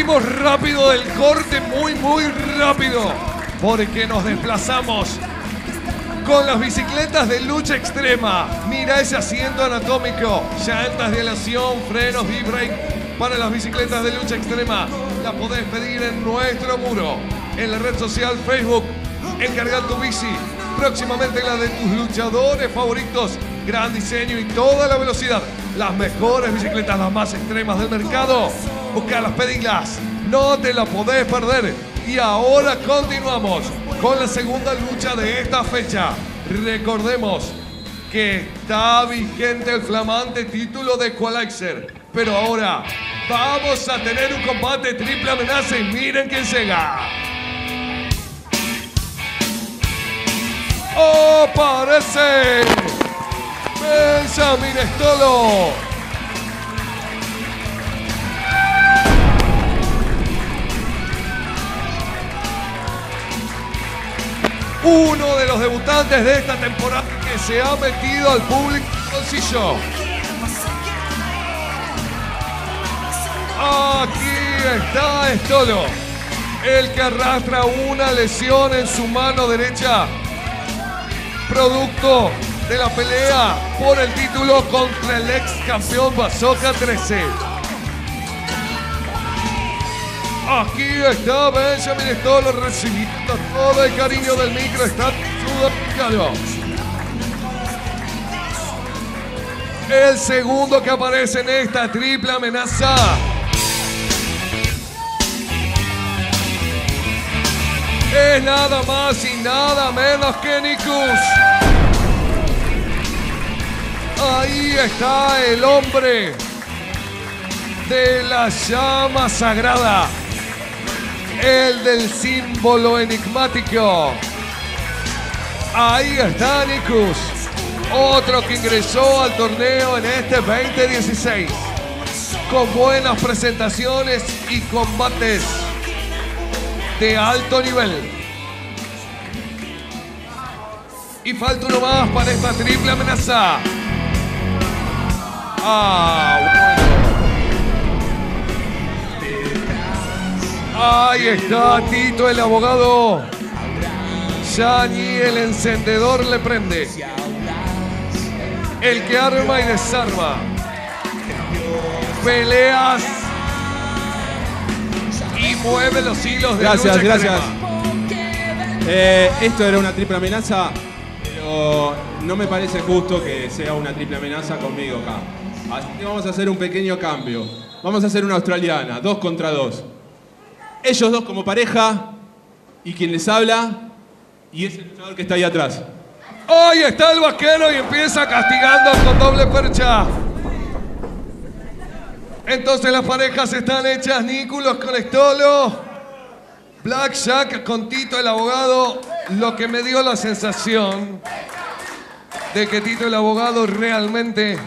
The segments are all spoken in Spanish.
Volvimos rápido del corte, muy, muy rápido. Porque nos desplazamos con las bicicletas de lucha extrema. Mira ese asiento anatómico, llantas de aleación, frenos, V-brake para las bicicletas de lucha extrema. La podés pedir en nuestro muro, en la red social Facebook. Encargar tu bici. Próximamente la de tus luchadores favoritos. Gran diseño y toda la velocidad. Las mejores bicicletas, las más extremas del mercado. Buscalas, pedilas. No te la podés perder. Y ahora continuamos con la segunda lucha de esta fecha. Recordemos que está vigente el flamante título de Qualaxer. Pero ahora vamos a tener un combate triple amenaza y miren quién llega. ¡Oh, parece! Benjamin Stolo. Uno de los debutantes de esta temporada que se ha metido al público bolsillo. Aquí está Stolo, el que arrastra una lesión en su mano derecha, producto de la pelea por el título contra el ex campeón Bazooka 13. Aquí está Benjamin Stolo recibiendo todo el cariño del micro. Está sudafricano. El segundo que aparece en esta triple amenaza. Es nada más y nada menos que Nikus. Ahí está el hombre de la llama sagrada. El del símbolo enigmático. Ahí está Nikus. Otro que ingresó al torneo en este 2016. Con buenas presentaciones y combates de alto nivel. Y falta uno más para esta triple amenaza. Ah, bueno. Ahí está Tito el abogado. Ya ni el encendedor le prende. El que arma y desarma. Peleas y mueve los hilos de Gracias, lucha gracias. Eh, esto era una triple amenaza, pero no me parece justo que sea una triple amenaza conmigo acá. Así que vamos a hacer un pequeño cambio. Vamos a hacer una australiana, dos contra dos. Ellos dos como pareja y quien les habla y ese luchador que está ahí atrás. Ahí está el vaquero y empieza castigando con doble percha. Entonces las parejas están hechas. Nículos con Estolo. Black Jack con Tito el abogado. Lo que me dio la sensación de que Tito el abogado realmente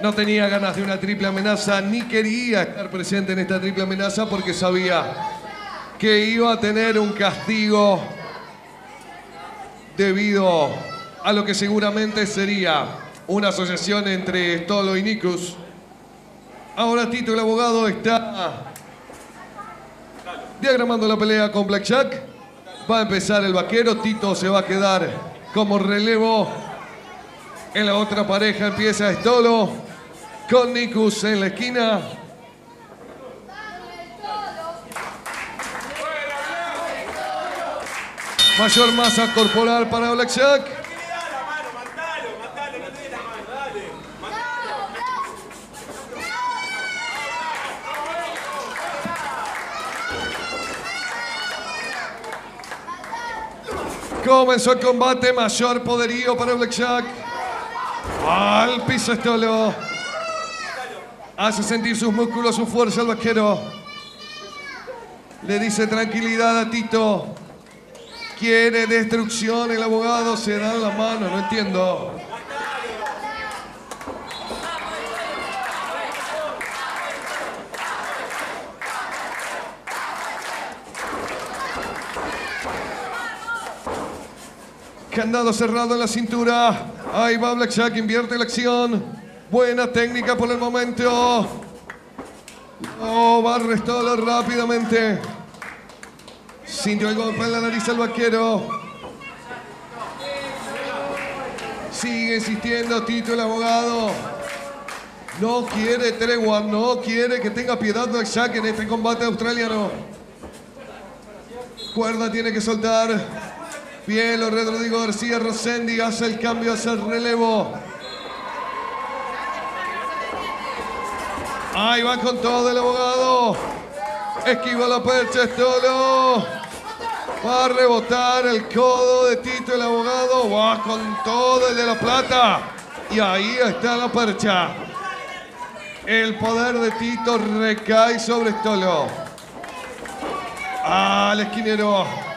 no tenía ganas de una triple amenaza ni quería estar presente en esta triple amenaza porque sabía que iba a tener un castigo debido a lo que seguramente sería una asociación entre Stolo y Nikus. Ahora Tito el abogado está diagramando la pelea con Blackjack. Va a empezar el vaquero, Tito se va a quedar como relevo. En la otra pareja empieza Stolo con Nikus en la esquina. Mayor masa corporal para Blackjack. Comenzó el combate, mayor poderío para Blackjack. Al piso Stolo. Hace sentir sus músculos, su fuerza al vaquero. Le dice tranquilidad a Tito. Quiere destrucción, el abogado se da la mano, no entiendo. Candado cerrado en la cintura. Ahí va Blackjack, invierte la acción. Buena técnica por el momento. Oh, va Stolo rápidamente. Sintió el golpe en la nariz al vaquero. Sigue insistiendo Tito el abogado. No quiere tregua, no quiere que tenga piedad de Jack en este combate australiano. Cuerda tiene que soltar. Bien, Rodrigo García Rosendi hace el cambio, hace el relevo. Ahí va con todo el abogado. Esquiva la percha, Estolo. Va a rebotar el codo de Tito el abogado. Va con todo el de la plata. Y ahí está la percha. El poder de Tito recae sobre Estolo. Al esquinero.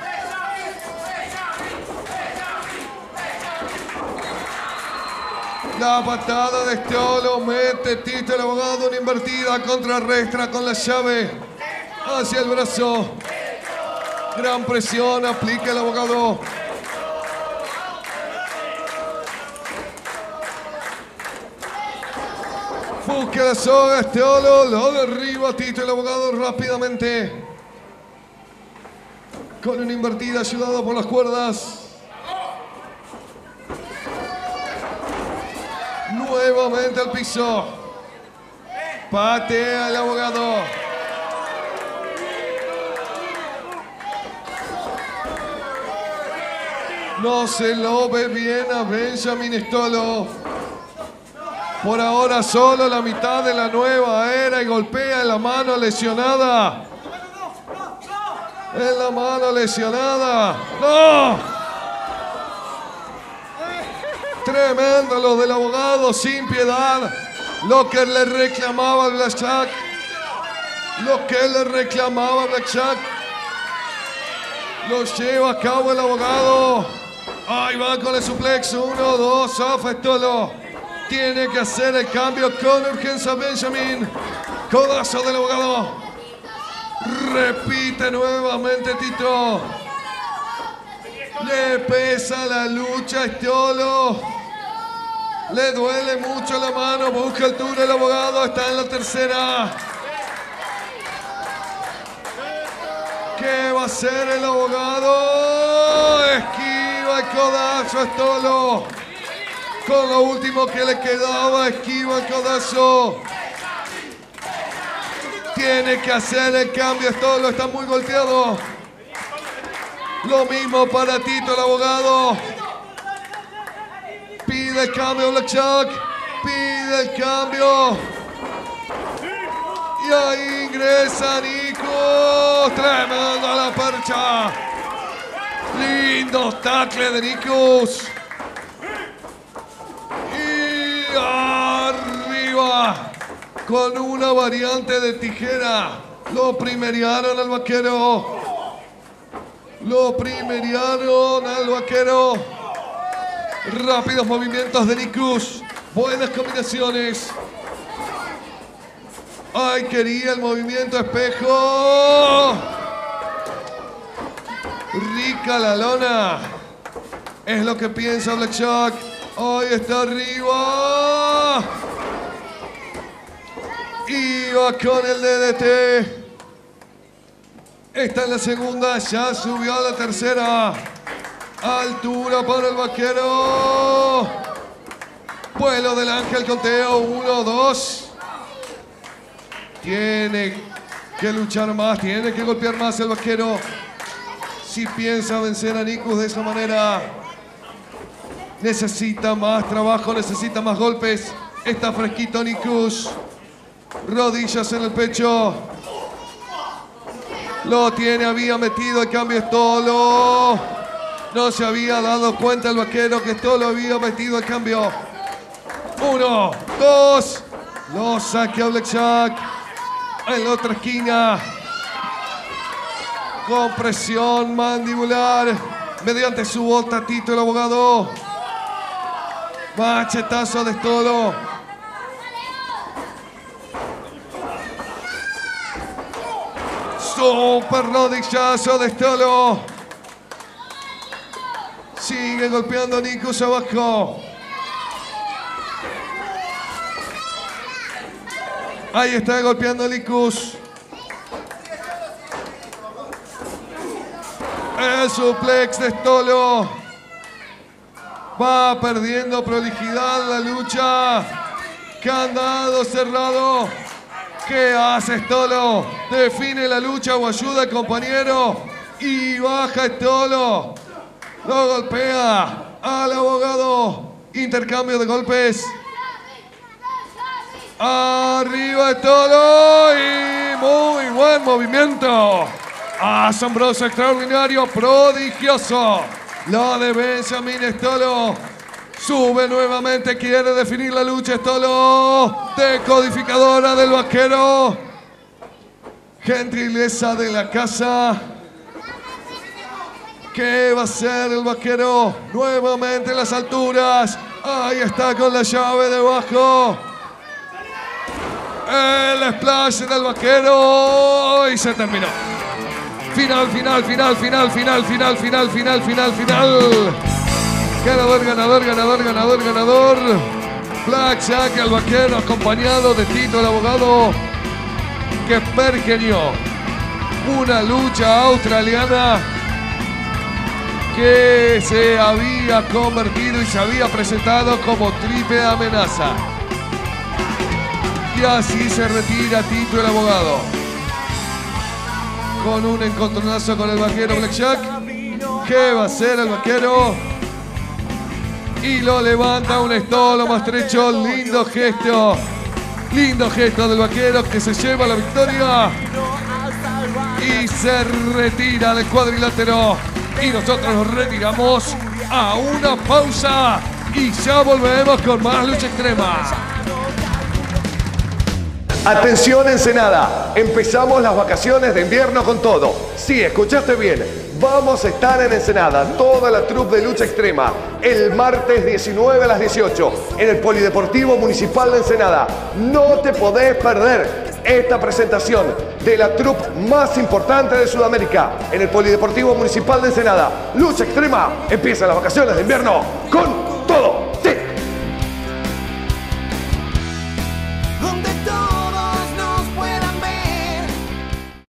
La patada de Estolo mete Tito el abogado una invertida contrarrestra con la llave hacia el brazo. Gran presión, aplica el abogado. Busca la soga, Esteolo, lo derriba Tito el abogado rápidamente. Con una invertida ayudado por las cuerdas. Nuevamente al piso. Patea el abogado. No se lo ve bien a Benjamin Stolo. Por ahora solo la mitad de la nueva era y golpea en la mano lesionada. En la mano lesionada. ¡No! Tremendo lo del abogado sin piedad. Lo que le reclamaba Black Jack. Lo que le reclamaba Black Jack. Lo lleva a cabo el abogado. Ahí va con el suplex. Uno, dos, Stolo. Tiene que hacer el cambio con urgencia Benjamin. Codazo del abogado. Repite nuevamente Tito. Le pesa la lucha a Estiolo. Le duele mucho la mano. Busca altura el abogado. Está en la tercera. ¿Qué va a hacer el abogado? Esquiva el codazo Estolo. Con lo último que le quedaba, esquiva el codazo. Tiene que hacer el cambio Estolo, está muy golpeado. Lo mismo para Tito, el abogado. Pide el cambio, Black Chuck. Pide el cambio. Y ahí ingresa Nico. Tremendo la percha. Lindo tackle de Nikos. Y arriba. Con una variante de tijera. Lo primeriaron al vaquero. Lo primeriaron al vaquero. Rápidos movimientos de Nikus. Buenas combinaciones. Ay, quería el movimiento espejo. Rica la lona. Es lo que piensa Black Shark. Hoy está arriba. Y va con el DDT. Está en la segunda, ya subió a la tercera. Altura para el vaquero. Vuelo del ángel, conteo. Uno, dos. Tiene que luchar más, tiene que golpear más el vaquero. Si piensa vencer a Nikus de esa manera, necesita más trabajo, necesita más golpes. Está fresquito Nikus. Rodillas en el pecho. Lo tiene, había metido el cambio Estolo. No se había dado cuenta el vaquero que Estolo había metido el cambio. Uno, dos. Lo saque a Black Jack. En la otra esquina. Con presión mandibular. Mediante su bota, Tito el abogado. Machetazo de Estolo. Super rodillazo de Estolo. Sigue golpeando a Nikos abajo. Ahí está golpeando el Icus. El suplex de Stolo. Va perdiendo prolijidad la lucha. Candado cerrado. ¿Qué hace Stolo? Define la lucha o ayuda al compañero. Y baja Stolo. Lo golpea al abogado. Intercambio de golpes. Arriba Stolo y muy buen movimiento. Asombroso, extraordinario, prodigioso. Lo de Benjamin Stolo. Sube nuevamente, quiere definir la lucha Stolo. Decodificadora del vaquero. Gentileza de la casa. ¿Qué va a hacer el vaquero? Nuevamente en las alturas. Ahí está con la llave debajo. El splash del vaquero. Y se terminó. Final, final, final, final, final, final, final, final, final, final. Ganador, ganador, ganador, ganador, ganador. Blackjack, el vaquero, acompañado de Tito, el abogado, que pergenió una lucha australiana que se había convertido y se había presentado como triple amenaza. Y así se retira Tito, el abogado con un encontronazo con el vaquero Blackjack. ¿Qué va a hacer el vaquero? Y lo levanta un estolo más estrecho. Lindo gesto. Lindo gesto del vaquero que se lleva la victoria. Y se retira del cuadrilátero. Y nosotros nos retiramos a una pausa. Y ya volvemos con más lucha extrema. Atención Ensenada, empezamos las vacaciones de invierno con todo. Sí, escuchaste bien, vamos a estar en Ensenada, toda la troupe de lucha extrema, el martes 19 a las 18, en el Polideportivo Municipal de Ensenada. No te podés perder esta presentación de la troupe más importante de Sudamérica, en el Polideportivo Municipal de Ensenada. Lucha extrema, empiezan las vacaciones de invierno con